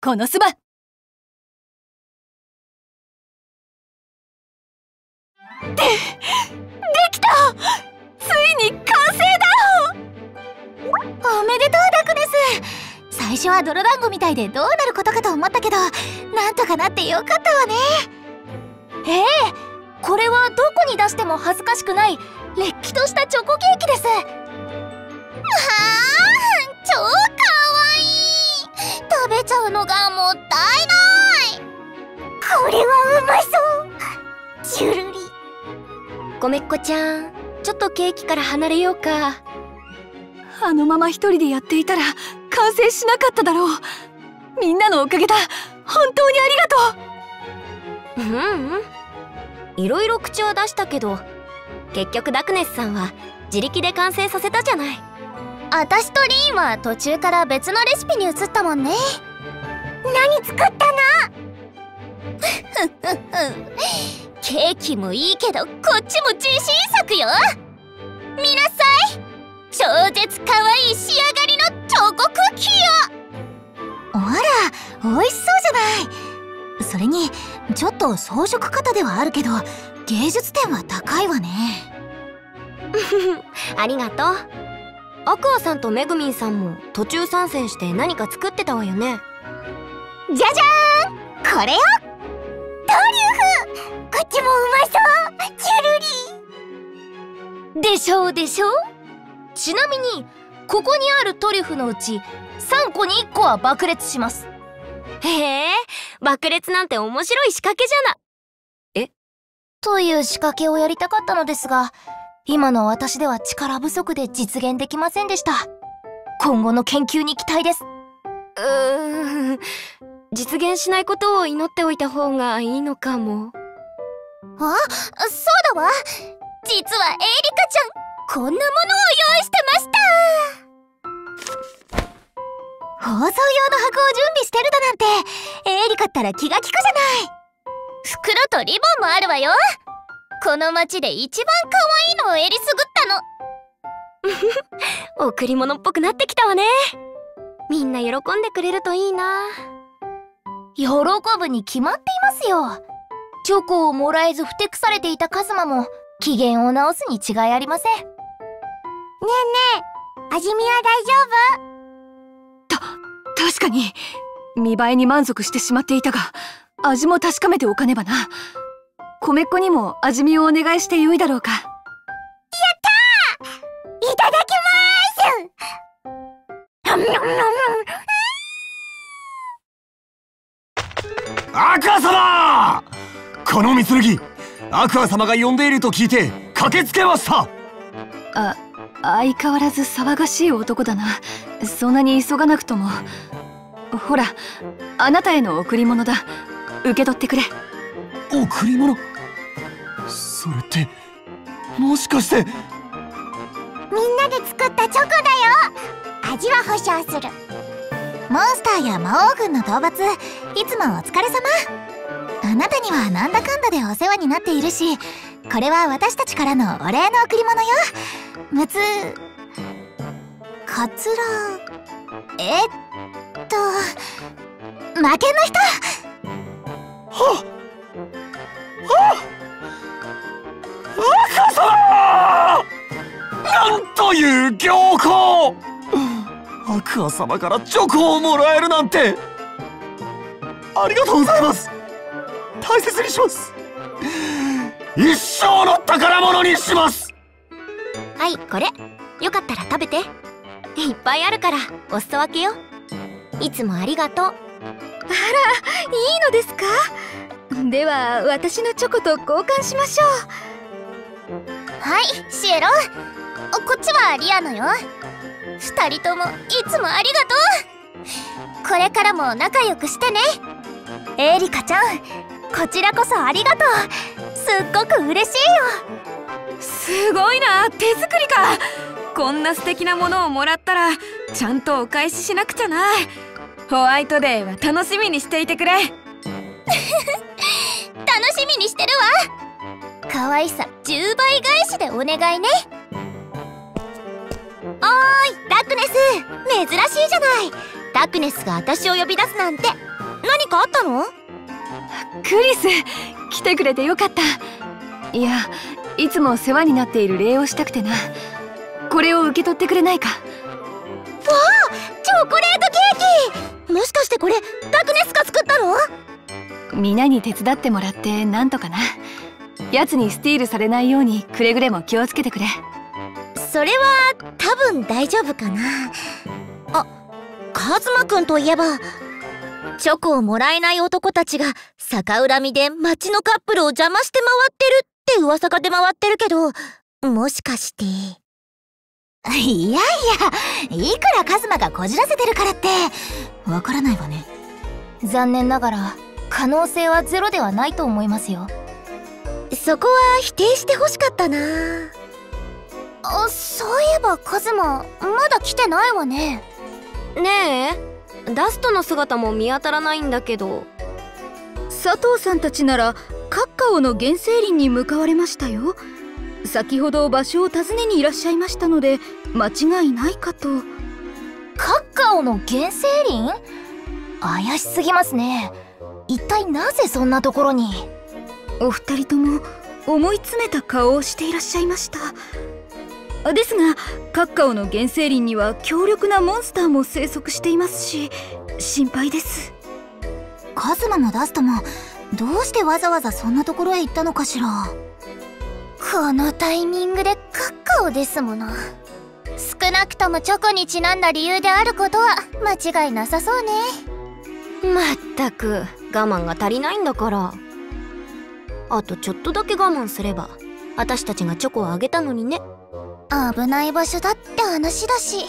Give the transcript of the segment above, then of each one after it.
このそば。で、できた。ついに完成だ。おめでとうダクネス。最初は泥団子みたいでどうなることかと思ったけどなんとかなってよかったわね。ええこれはどこに出しても恥ずかしくない。れっきとしたチョコケーキです。わあ超かわ食べちゃうのがもったいない。これはうまそう。ジュルリ。ごめっこちゃん。ちょっとケーキから離れようか。あのまま一人でやっていたら完成しなかっただろう。みんなのおかげだ。本当にありがとう。うんうん。いろいろ口は出したけど結局ダクネスさんは自力で完成させたじゃない私とリーンは途中から別のレシピに移ったもんね。何作ったの？ケーキもいいけどこっちも自信作よ。見なさい。超絶可愛い仕上がりのチョコクッキーよ。あら美味しそうじゃない。それにちょっと装飾方ではあるけど芸術点は高いわね。ありがとうアクアさんとめぐみんさんも途中参戦して何か作ってたわよね。じゃじゃーんこれよトリュフこっちもうまそうチュルリでしょうでしょう。ちなみにここにあるトリュフのうち3個に1個は爆裂します。へえ爆裂なんて面白い仕掛けじゃな。え？という仕掛けをやりたかったのですが今の私では力不足で実現できませんでした。今後の研究に期待です。うーん。実現しないことを祈っておいた方がいいのかも。あそうだわ。実はエイリカちゃんこんなものを用意してました。放送用の箱を準備してるだなんて。エイリカったら気が利くじゃない。袋とリボンもあるわよこの町で一番可愛いのをえりすぐったの。贈り物っぽくなってきたわね。みんな喜んでくれるといいな。喜ぶに決まっていますよ。チョコをもらえずふてくされていたカズマも機嫌を直すに違いありません。ねえねえ味見は大丈夫？た確かに。見栄えに満足してしまっていたが味も確かめておかねばな米っ子にも味見をお願いしてよいだろうか。やったー。いただきます。アクア様この蜜剣アクア様が呼んでいると聞いて駆けつけました。あ相変わらず騒がしい男だな。そんなに急がなくとも。ほらあなたへの贈り物だ。受け取ってくれ。贈り物？それってもしかして。みんなで作ったチョコだよ。味は保証する。モンスターや魔王軍の討伐いつもお疲れ様。あなたにはなんだかんだでお世話になっているしこれは私たちからのお礼の贈り物よ。むつカツラえっと負けの人。はっ！はっなんという行幸アクア様からチョコをもらえるなんて。ありがとうございます。大切にします。一生の宝物にします。はいこれ。よかったら食べて。いっぱいあるからお裾分けよ。いつもありがとう。あらいいのですか？では私のチョコと交換しましょうはいシエロ。こっちはリアノよ。二人ともいつもありがとう。これからも仲良くしてね。エリカちゃんこちらこそありがとう。すっごく嬉しいよ。すごいな手作りか。こんな素敵なものをもらったらちゃんとお返ししなくちゃな。ホワイトデーは楽しみにしていてくれ 愛さ10倍返しでお願いね。おーいダックネス。珍しいじゃない。ダクネスが私を呼び出すなんて。何かあったの？クリス来てくれてよかった。いやいつも世話になっている礼をしたくてな。これを受け取ってくれないか。わあチョコレートケーキ。もしかしてこれダクネスが作ったの？皆に手伝ってもらってなんとかな奴にスティールされないようにくれぐれも気をつけてくれ。それは多分大丈夫かな。あカズマくんといえばチョコをもらえない男たちが逆恨みで町のカップルを邪魔して回ってるって噂が出回ってるけどもしかして。いやいやいくらカズマがこじらせてるからって。わからないわね。残念ながら可能性はゼロではないと思いますよそこは否定してほしかったな。あそういえばカズマまだ来てないわね。ねえダストの姿も見当たらないんだけど。佐藤さんたちならカッカオの原生林に向かわれましたよ。先ほど場所を訪ねにいらっしゃいましたので間違いないかと。カッカオの原生林？怪しすぎますね。一体なぜそんなところに？お二人とも思い詰めた顔をしていらっしゃいました。ですがカッカオの原生林には強力なモンスターも生息していますし心配です。カズマもダストもどうしてわざわざそんなところへ行ったのかしら。このタイミングでカッカオですもの。少なくともチョコにちなんだ理由であることは間違いなさそうね。まったく我慢が足りないんだからあとちょっとだけ我慢すれば私たちがチョコをあげたのにね。危ない場所だって話だし。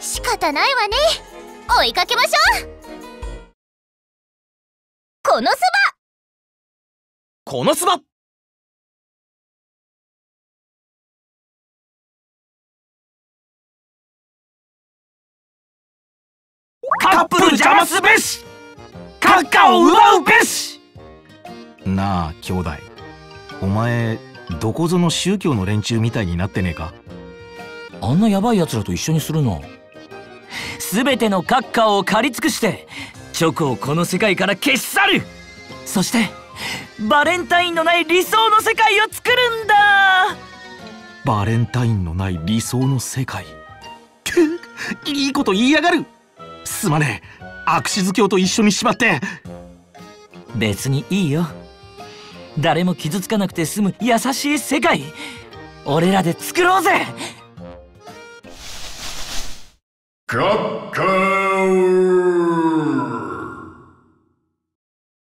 仕方ないわね。追いかけましょう。このそば。このそば。カップル邪魔すべし。カッカを奪うべしなあ兄弟。お前どこぞの宗教の連中みたいになってねえか？あんなヤバい奴らと一緒にするの？全てのカッカを借り尽くしてチョコをこの世界から消し去る。そしてバレンタインのない理想の世界を作るんだ。バレンタインのない理想の世界。いいこと言いやがる。すまねえ。悪視教と一緒にしまって。別にいいよ誰も傷つかなくて済む優しい世界。俺らで作ろうぜ。カッカ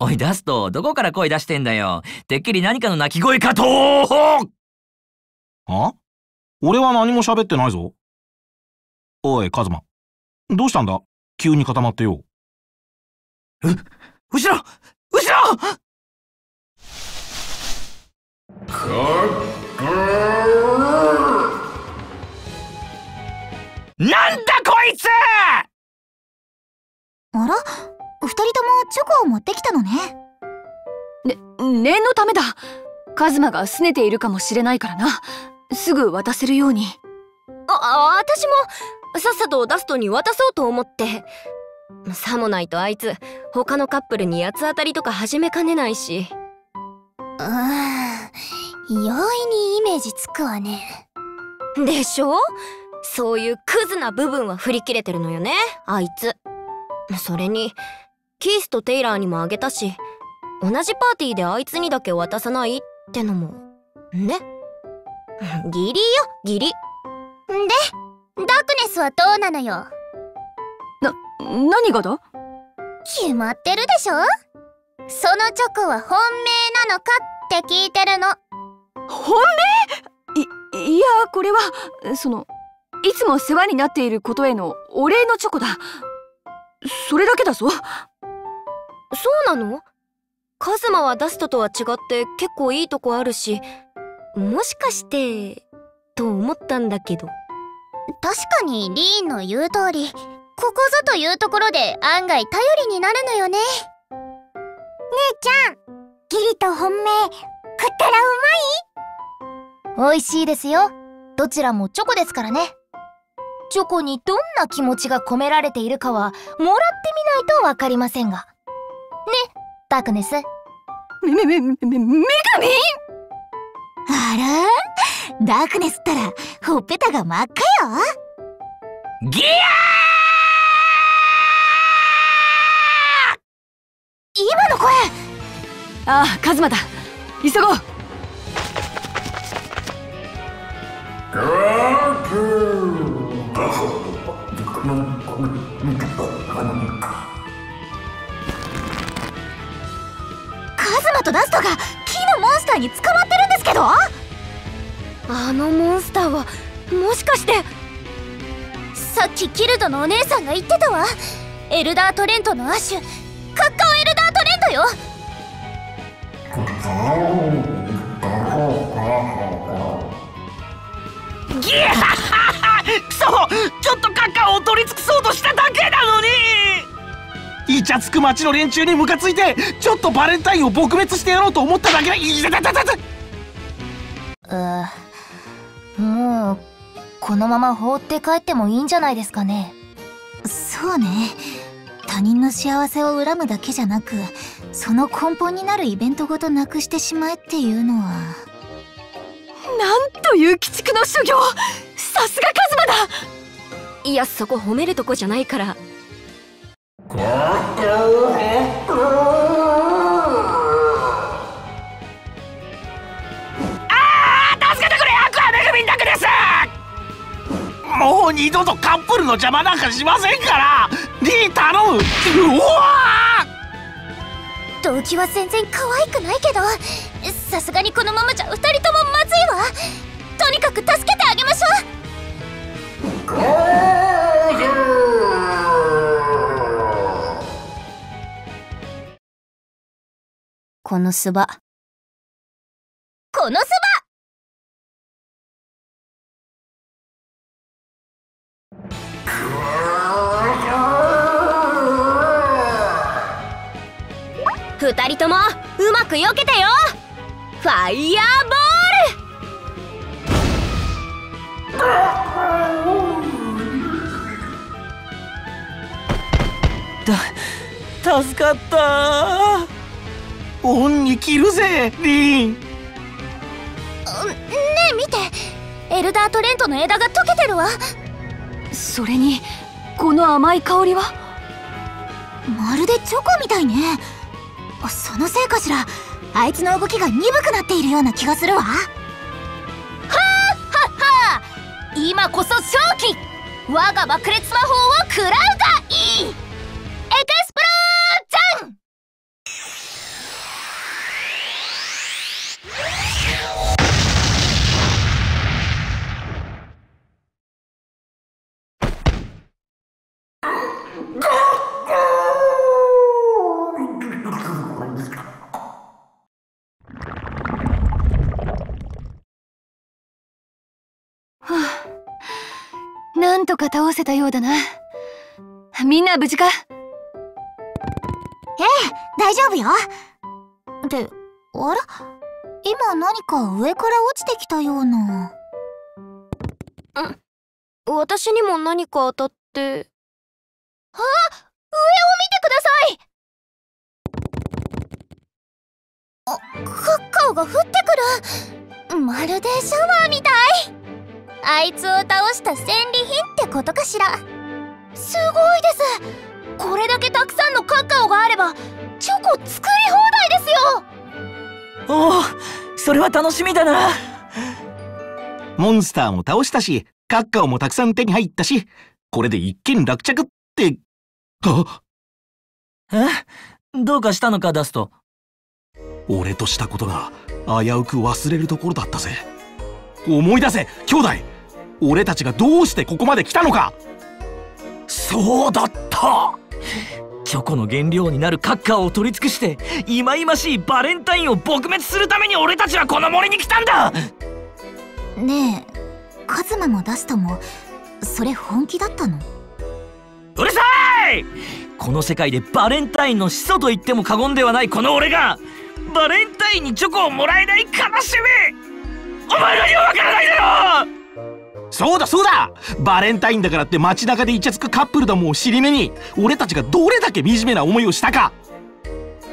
おいダストどこから声出してんだよ。てっきり何かの鳴き声かと。あ俺は何も喋ってないぞ。おいカズマ。どうしたんだ？急に固まってよ。う後ろ！後ろなんだこいつ！あら？二人ともチョコを持ってきたのね。ね念のためだ。カズマが拗ねているかもしれないからな。すぐ渡せるように。あ私もさっさとダストに渡そうと思って。さもないとあいつ他のカップルに八つ当たりとか始めかねないし。うん容易にイメージつくわね。でしょ？そういうクズな部分は振り切れてるのよねあいつ。それにキースとテイラーにもあげたし同じパーティーであいつにだけ渡さないってのも。ね？ギリよギリ。でダークネスはどうなのよ？な何がだ？決まってるでしょ？そのチョコは本命なのかって聞いてるの本命？いいやこれはそのいつも世話になっていることへのお礼のチョコだ。それだけだぞ。そうなの？カズマはダストとは違って結構いいとこあるしもしかしてと思ったんだけど。確かにリーンの言う通りここぞというところで案外頼りになるのよね。姉ちゃんギリと本命食ったらうまい？美味しいですよ。どちらもチョコですからね。チョコにどんな気持ちが込められているかはもらってみないとわかりませんが。ねダークネス。めめめめめ女神？あら？ダークネスったらほっぺたが真っ赤よ。ギ今の声！ああカズマだ。急ごうカズマとダストが木のモンスターに捕まってるんですけど？あのモンスターはもしかして。さっきキルドのお姉さんが言ってたわ。エルダートレントの亜種。カッカオエルダートレントよ。にイチャつく町の連中にムカついてちょっとバレンタインを撲滅してやろうと思っただけだ。いたたたたたうもうこのまま放って帰ってもいいんじゃないですかね。そうね。他人の幸せを恨むだけじゃなくその根本になるイベントごとなくしてしまえっていうのは。なんという鬼畜の修行。さすがカズマだ。いやそこ褒めるとこじゃないからもう二度とカップルの邪魔なんかしませんから。リー頼む。うわ動機は全然可愛くないけど。さすがにこのままじゃ2人ともまずいわ。とにかく助けてあげましょうこのスバこのスバ2人ともうまく避けてよ！ファイヤーボ助かった恩に着るぜリン。ねえ見て。エルダートレントの枝が溶けてるわ。それにこの甘い香りは？まるでチョコみたいね。そのせいかしらあいつの動きが鈍くなっているような気がするわ。はあはっは！今こそ勝機！我が爆裂魔法を食らうがいい！か倒せたようだな。みんな無事か？大丈夫よ。ってあら？今何か上から落ちてきたような。私にも何か当たって。上を見てください。あカッカオが降ってくる。まるでシャワーみたいあいつを倒した戦利品ってことかしら？すごいです。これだけたくさんのカカオがあればチョコ作り放題ですよ。おおそれは楽しみだな。モンスターも倒したしカッカオもたくさん手に入ったしこれで一件落着って。あえ？どうかしたのかダスト。俺としたことが危うく忘れるところだったぜ思い出せ兄弟。俺たちがどうしてここまで来たのか。そうだった。チョコの原料になるカッカオを取り尽くして忌々しいバレンタインを撲滅するために俺たちはこの森に来たんだ。ねえカズマもダストもそれ本気だったの？うるさい！この世界でバレンタインの始祖と言っても過言ではないこの俺がバレンタインにチョコをもらえない悲しみお前らには分からないだろ！そうだそうだ！バレンタインだからって街中でイチャつくカップルだもん尻目に俺たちがどれだけ惨めな思いをしたか！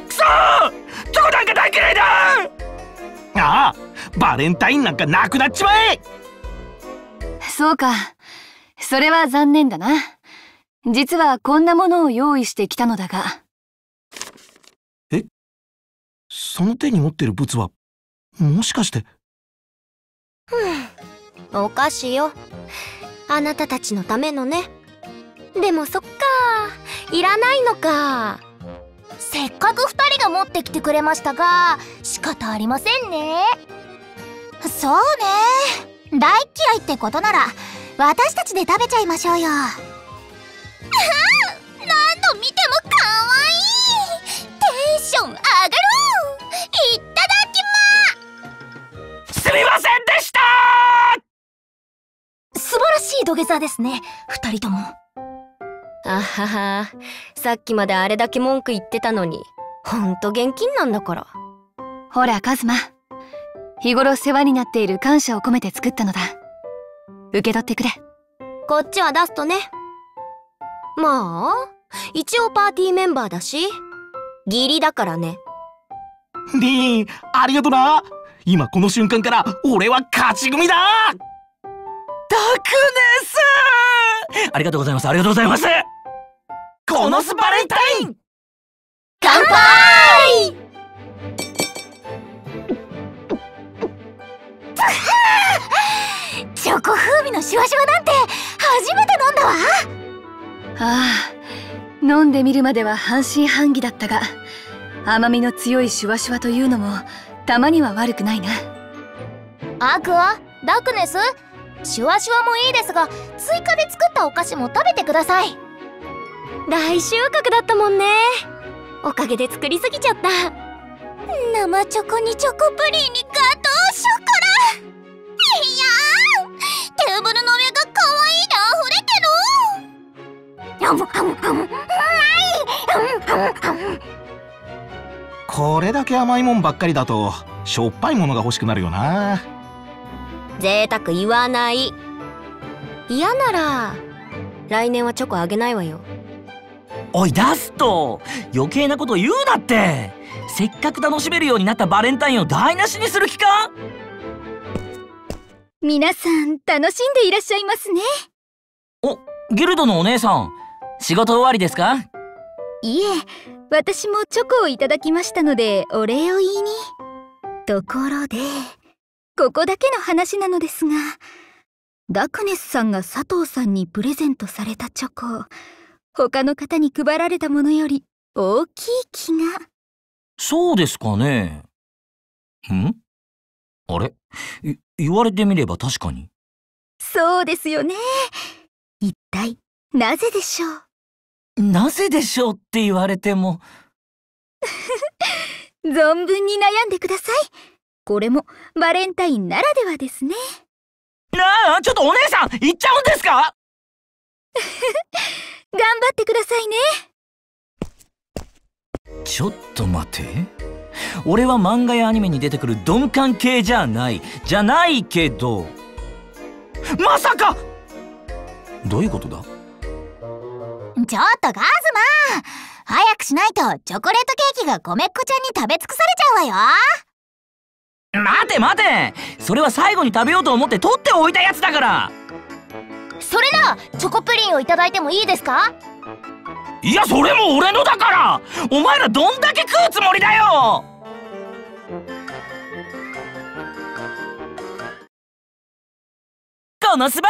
くそーチョコなんか大嫌いだ！ああ！バレンタインなんかなくなっちまえ！そうか。それは残念だな。実はこんなものを用意してきたのだが。その手に持ってるブツはもしかして お菓子よ。あなたたちのためのね。でもそっか。いらないのか。せっかく2人が持ってきてくれましたが仕方ありませんね。そうね。大嫌いってことなら私たちで食べちゃいましょうよ。土下座ですね。二人とも。あはは。さっきまであれだけ文句言ってたのに。ほんと現金なんだから。ほらカズマ。日頃世話になっている感謝を込めて作ったのだ。受け取ってくれ。こっちは出すとね。まあ一応パーティーメンバーだし義理だからね。ディーンありがとな。今この瞬間から俺は勝ち組だ。ダクネスありがとうございます。ありがとうございます。このスバレンタイン！乾杯！チョコ風味のシュワシュワなんて初めて飲んだわ！ああ飲んでみるまでは半信半疑だったが甘みの強いシュワシュワというのもたまには悪くないな。アクアダークネス？シュワシュワもいいですが追加で作ったお菓子も食べてください。大収穫だったもんね。おかげで作りすぎちゃった。生チョコにチョコプリンにガトーショコラ。いやーテーブルの上が可愛いな溢れてる。うまいこれだけ甘いもんばっかりだとしょっぱいものが欲しくなるよな贅沢言わない。嫌なら来年はチョコあげないわよ。おいダスト！余計なこと言うなって！せっかく楽しめるようになったバレンタインを台無しにする気か？皆さん楽しんでいらっしゃいますね。おギルドのお姉さん仕事終わりですか？いえ私もチョコをいただきましたのでお礼を言いに。ところでここだけの話なのですがダクネスさんが佐藤さんにプレゼントされたチョコ他の方に配られたものより大きい気が。そうですかね。ん？あれ？い言われてみれば確かに。そうですよね。一体なぜでしょう？なぜでしょうって言われても。存分に悩んでくださいこれもバレンタインならではですね。なあちょっとお姉さん行っちゃうんですか？頑張ってくださいね。ちょっと待て。俺は漫画やアニメに出てくる鈍感系じゃない。じゃないけど。まさか！どういうことだ？ちょっとガーズマン早くしないとチョコレートケーキが米っ子ちゃんに食べ尽くされちゃうわよ待て待て。それは最後に食べようと思って取っておいたやつだから。それならチョコプリンをいただいてもいいですか？いやそれも俺のだから。お前らどんだけ食うつもりだよ。このスバ